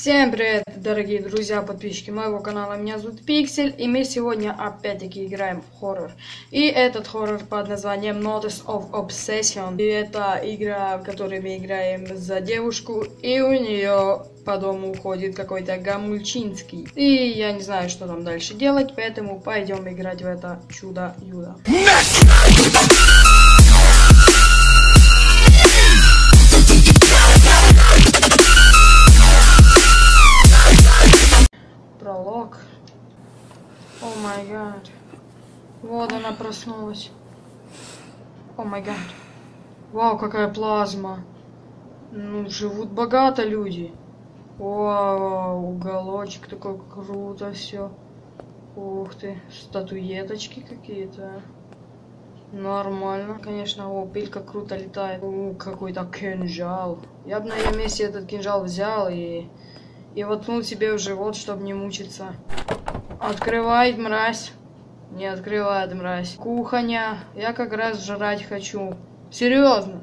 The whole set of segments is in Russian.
Всем привет, дорогие друзья, подписчики моего канала. Меня зовут Пиксель, и мы сегодня опять-таки играем в хоррор. И этот хоррор под названием Notice of Obsession. И это игра, в которой мы играем за девушку, и у нее по дому уходит какой-то Гамульчинский. И я не знаю, что там дальше делать, поэтому пойдем играть в это чудо-юдо. О май гад. Вот она проснулась. О май гад. Вау, какая плазма. Ну, живут богато люди. Вау, уголочек такой круто все. Ух ты, статуеточки какие-то. Нормально, конечно. О, пилька круто летает. У, какой-то кинжал. Я бы на ее месте этот кинжал взял и и воткнул себе в живот, чтобы не мучиться. Открывай, мразь. Не открывает, мразь. Кухня. Я как раз жрать хочу. Серьезно.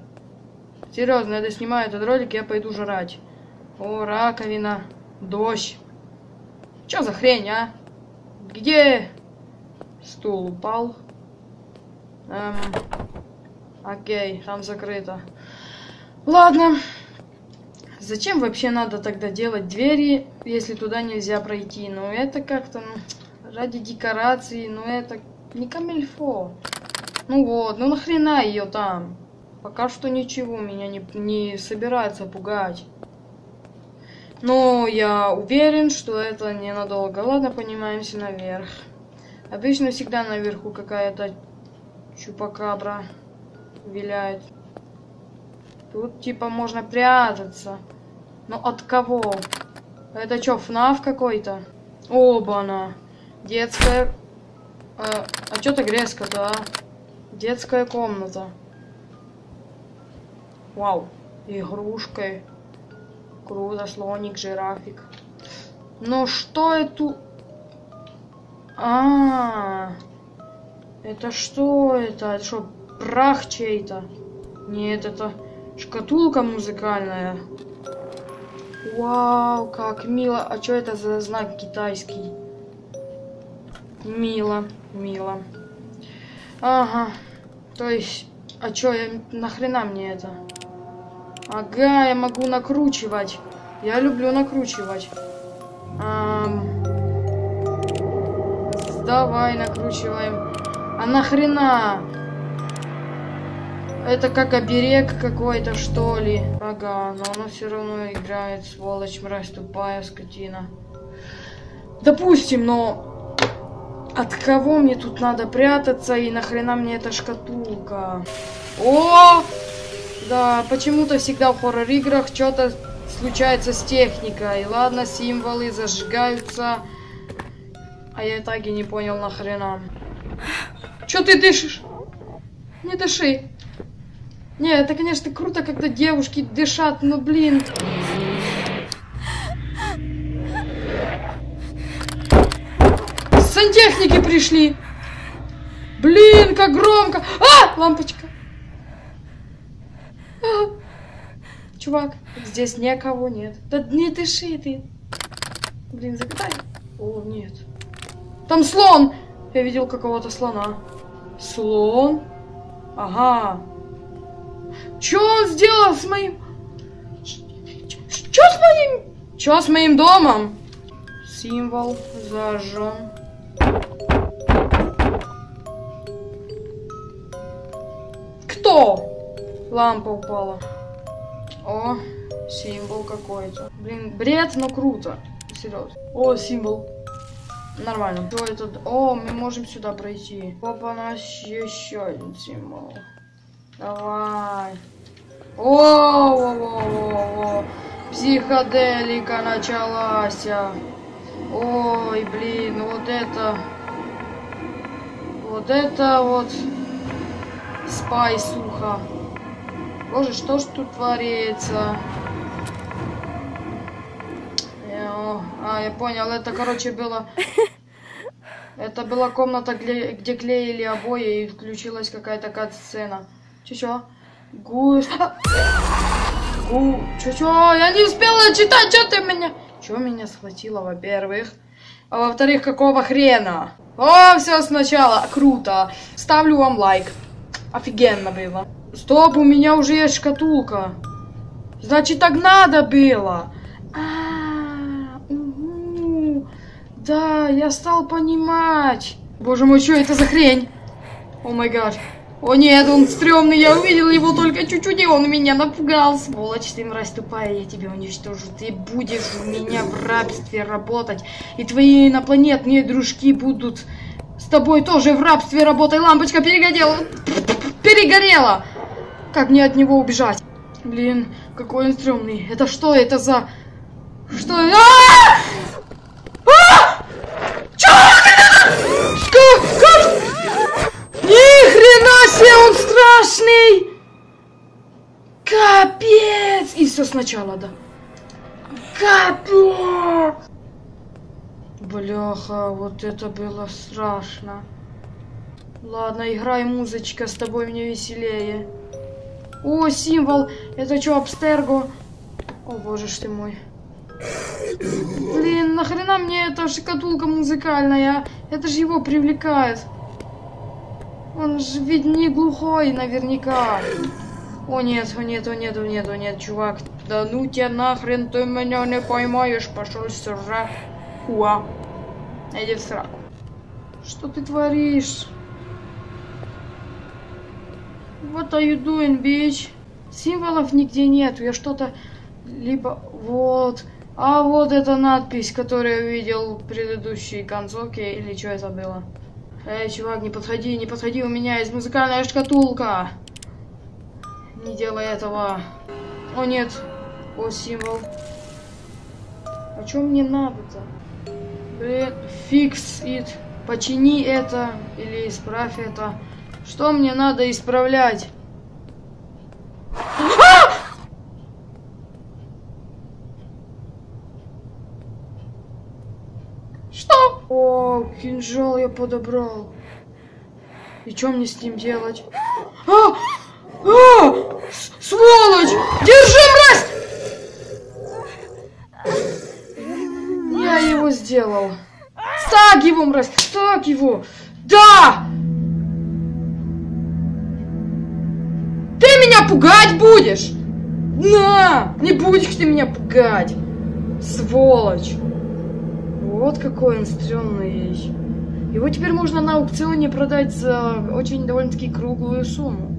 Серьезно, это снимаю этот ролик, я пойду жрать. О, раковина. Дождь. Чё за хрень, а? Где? Стул упал. Эм. Окей, там закрыто. Ладно. Зачем вообще надо тогда делать двери, если туда нельзя пройти? Ну это как-то ну, ради декорации, ну это не камельфо. Ну вот, ну нахрена ее там? Пока что ничего меня не, не собирается пугать. Но я уверен, что это ненадолго. Ладно, поднимаемся наверх. Обычно всегда наверху какая-то чупакабра виляет. Тут типа можно прятаться. Но от кого? Это что, ФНАФ какой-то? Оба-на. Детская... А, а что так резко-то, а? Детская комната. Вау. Игрушкой. Круто, слоник, жирафик. Но что это? А, -а, а, это что это? Это что, прах чей-то? Нет, это шкатулка музыкальная. Вау, как мило. А что это за знак китайский? Мило, мило. Ага. То есть, а чё, я, нахрена мне это? Ага, я могу накручивать. Я люблю накручивать. Ам... Давай накручиваем. А нахрена? Это как оберег какой-то, что ли. Ага, но она все равно играет, сволочь, мразь, тупая скотина. Допустим, но... От кого мне тут надо прятаться и нахрена мне эта шкатулка? О! Да, почему-то всегда в хоррор-играх что-то случается с техникой. Ладно, символы зажигаются. А я так и не понял нахрена. Чё ты дышишь? Не дыши. Не, это, конечно, круто, когда девушки дышат, но, блин... Сантехники пришли! Блин, как громко! А! Лампочка! А! Чувак, здесь никого нет. Да не дыши ты. Блин, закатай. О, нет. Там слон! Я видел какого-то слона. Слон? Ага. Что он сделал с моим... Что с моим... Что с моим домом? Символ зажжен. Кто? Лампа упала. О, символ какой-то. Блин, бред, но круто. Серьезно. О, символ. Нормально. Что это? О, мы можем сюда пройти. Опа, у нас еще один символ. Давай. О-о-о-о-о. Психоделика началась. Ой, блин, вот это... Вот это вот... Спайсуха. Боже, что ж тут творится? А, я понял, это, короче, было... Это была комната, где клеили обои, и включилась какая-то кат-сцена. Чё-чё? Гусь. Гу. Чё-чё? Я не успела читать, что ты меня... Чего меня схватило, во-первых? А во-вторых, какого хрена? О, все сначала. Круто. Ставлю вам лайк. Офигенно было. Стоп, у меня уже есть шкатулка. Значит, так надо было. А, угу. Да, я стал понимать. Боже мой, что это за хрень? О май гад. О нет, он стрёмный, я увидел его только чуть-чуть, и он меня напугал. Сволочь, ты мразь тупая, я тебя уничтожу. Ты будешь у меня в рабстве работать. И твои инопланетные дружки будут с тобой тоже в рабстве работать. Лампочка перегорела. Перегорела. Как мне от него убежать? Блин, какой он стрёмный. Это что это за... Что? А! Чё? Ни хрена себе, он страшный! Капец! И все сначала, да. Капец! Бляха, вот это было страшно. Ладно, играй, музычка, с тобой мне веселее. О, символ! Это что, Абстерго? О, боже ж ты мой. Блин, нахрена мне эта шкатулка музыкальная? Это же его привлекает. Он же ведь не глухой, наверняка. О нет, о нет, о нет, о нет, о нет, чувак. Да ну тебя нахрен, ты меня не поймаешь, пошел сюда. Хуа. Иди в сраку. Что ты творишь? What are you doing, bitch? Символов нигде нет. Я что-то... Либо... Вот. А вот эта надпись, которую я видел в предыдущей концовке. Или что это было? Эй, чувак, не подходи, не подходи, у меня есть музыкальная шкатулка. Не делай этого. О, нет. О, символ. А что мне надо-то? Блин, фикс it. Почини это или исправь это. Что мне надо исправлять? О, кинжал я подобрал. И что мне с ним делать? А! А! Сволочь! Держи, мразь! Я его сделал. Так его, мразь! Так его! Да! Ты меня пугать будешь? На! Не будешь ты меня пугать! Сволочь! Вот какой он стрёмный. Его теперь можно на аукционе продать за очень довольно-таки круглую сумму.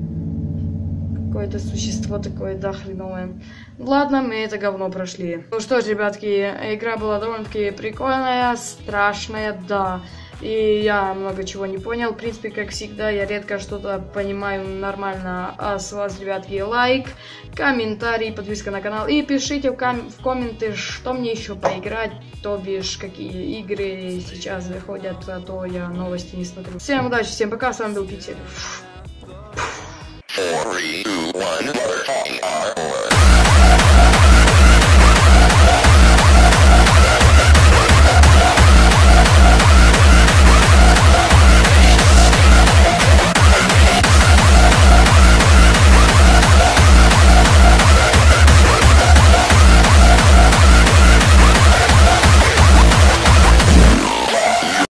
Какое-то существо такое, да, хреновое. Ладно, мы это говно прошли. Ну что ж, ребятки, игра была довольно-таки прикольная, страшная, да. И я много чего не понял. В принципе, как всегда, я редко что-то понимаю нормально. А с вас, ребятки, лайк, комментарий, подписка на канал. И пишите в, ком в комменты, что мне еще поиграть. То бишь, какие игры сейчас выходят, а то я новости не смотрю. Всем удачи, всем пока, с вами был Пиксель. four, three, two, one, motherfucking R. Uh, uh.